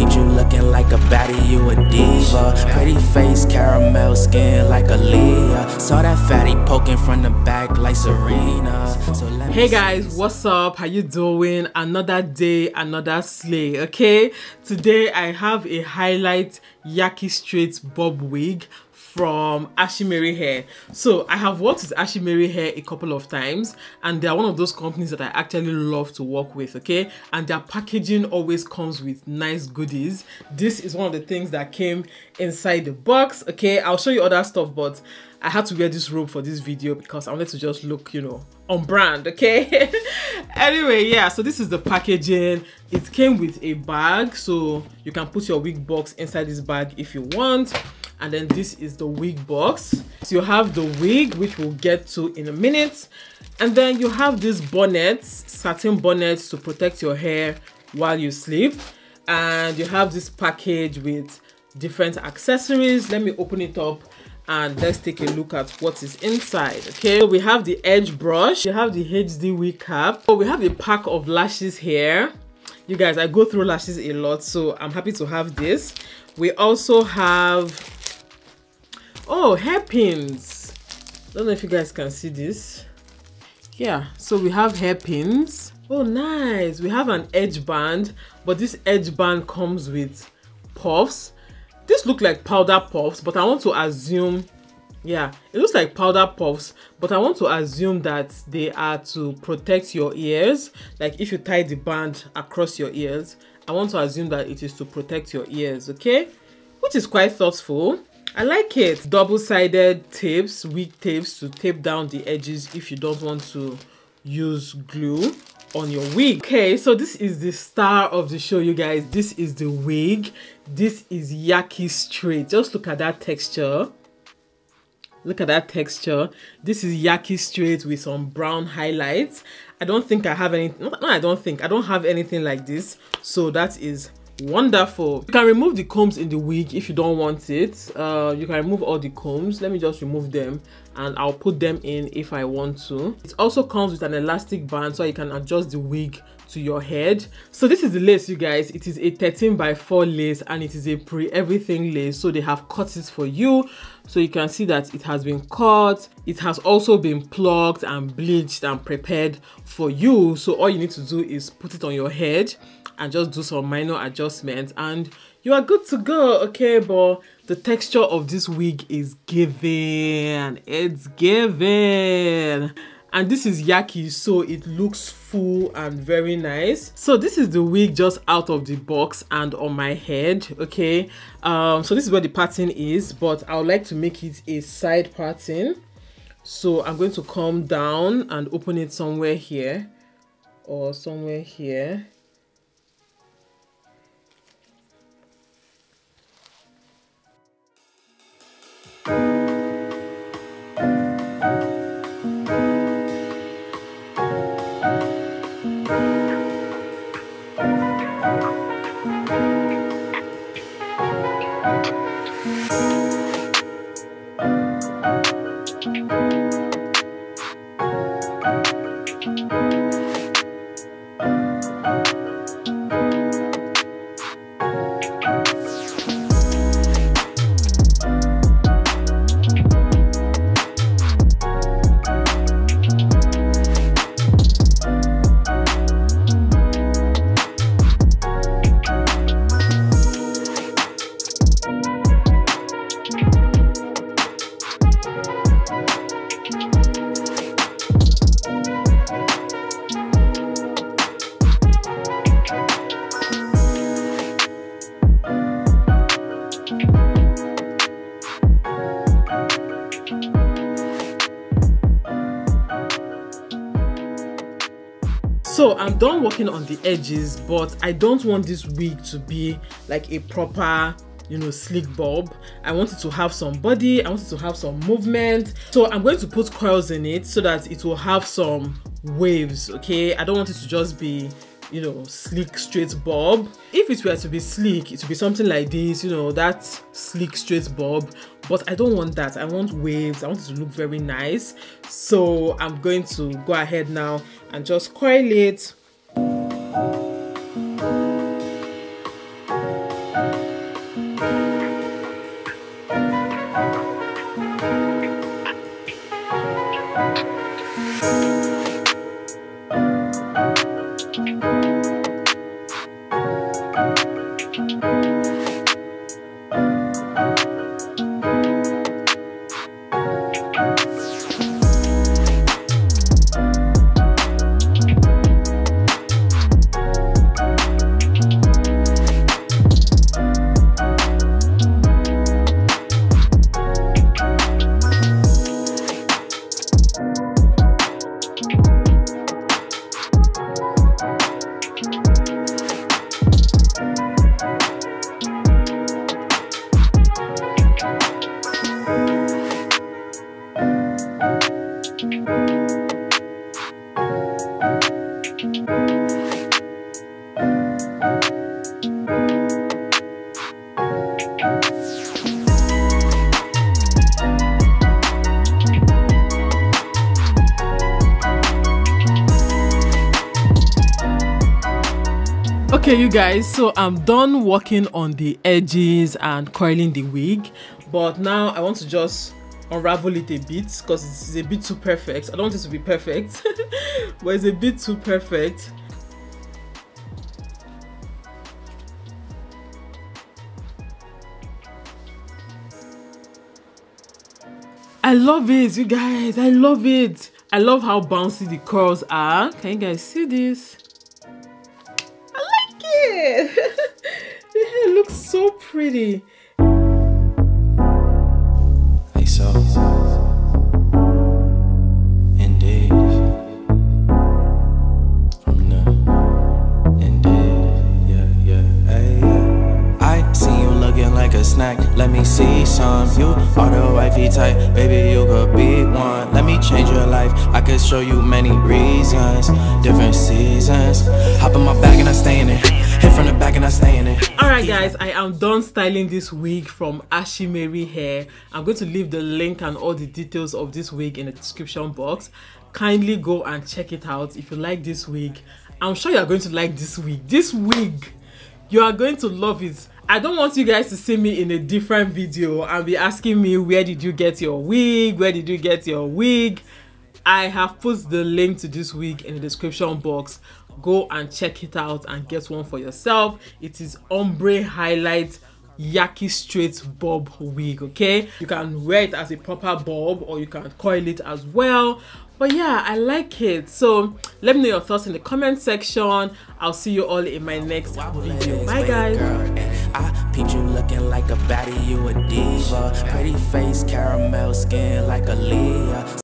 peeped you looking like a baddie, you a diva. Pretty face, caramel skin like a Leah. Saw that fatty poking from the back like Serena. So let Hey guys, what's up? How you doing? Another day, another slay. Okay, today I have a highlight Yaki straight bob wig from Ashimary Hair. So I have worked with Ashimary Hair a couple of times and they are one of those companies that I actually love to work with, okay? And their packaging always comes with nice goodies. This is one of the things that came inside the box, okay? I'll show you other stuff, but I had to wear this robe for this video because I wanted to just look, you know, on brand, okay? anyway, yeah, so this is the packaging. It came with a bag, so you can put your wig box inside this bag if you want and then this is the wig box. So you have the wig which we'll get to in a minute. And then you have these bonnets satin bonnets to protect your hair while you sleep. And you have this package with different accessories. Let me open it up and let's take a look at what is inside okay? So we have the edge brush. You have the hd wig cap. We have a pack of lashes here. You guys i go through lashes a lot so i'm happy to have this. We also have oh hairpins. Don't know if you guys can see this. Yeah so we have hairpins. Oh nice. We have an edge band but this edge band comes with puffs. This look like powder puffs but i want to assume yeah it looks like powder puffs but i want to assume that they are to protect your ears. Like if you tie the band across your ears i want to assume that it is to protect your ears okay? Which is quite thoughtful I like it. Double-sided tapes, wig tapes to tape down the edges if you don't want to use glue on your wig. Okay, so this is the star of the show, you guys. This is the wig. This is Yaki Straight. Just look at that texture. Look at that texture. This is Yaki Straight with some brown highlights. I don't think I have any, no, I don't think, I don't have anything like this. So that is wonderful. You can remove the combs in the wig if you don't want it. Uh, you can remove all the combs. Let me just remove them and i'll put them in if i want to. It also comes with an elastic band so you can adjust the wig to your head. So this is the lace you guys. It is a 13 by 4 lace and it is a pre everything lace. So they have cut it for you. So you can see that it has been cut. It has also been plucked and bleached and prepared for you. So all you need to do is put it on your head and just do some minor adjustments and you are good to go okay? But the texture of this wig is giving. It's giving and this is yaki so it looks full and very nice. So this is the wig just out of the box and on my head okay? Um so this is where the pattern is but i would like to make it a side pattern. So i'm going to come down and open it somewhere here or somewhere here Música so i'm done working on the edges but i don't want this wig to be like a proper you know sleek bob. I want it to have some body i want it to have some movement. So i'm going to put coils in it so that it will have some waves okay? I don't want it to just be you know sleek straight bob. If it were to be sleek it would be something like this you know that sleek straight bob. But i don't want that. I want waves. I want it to look very nice. So i'm going to go ahead now and just coil it okay you guys so i'm done working on the edges and coiling the wig but now i want to just unravel it a bit because it's a bit too perfect i don't want it to be perfect but it's a bit too perfect I love it, you guys. I love it. I love how bouncy the curls are. Can you guys see this? Hair looks so pretty. Indeed. From. Indeed. Yeah, yeah, hey. I see you looking like a snack. Let me see some. You are the wifey type. Baby, you could be one. Let me change your life. I could show you many reasons. Different seasons. Hop in my bag and I stay in it. From the back and I stay in it. Alright guys, I am done styling this wig from Ashimary Hair. I'm going to leave the link and all the details of this wig in the description box. Kindly go and check it out if you like this wig. I'm sure you are going to like this wig. This wig, you are going to love it. I don't want you guys to see me in a different video and be asking me where did you get your wig, where did you get your wig. I have put the link to this wig in the description box go and check it out and get one for yourself. It is ombre highlight yaki straight bob wig okay? You can wear it as a proper bob or you can coil it as well. But yeah i like it. So let me know your thoughts in the comment section. I'll see you all in my next video. bye guys. Eh. peeped you looking like a baddie, you a diva. Pretty face, caramel skin like a Leah